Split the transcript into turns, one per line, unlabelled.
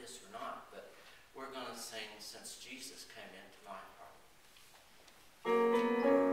this or not, but we're going to sing Since Jesus Came Into My Heart.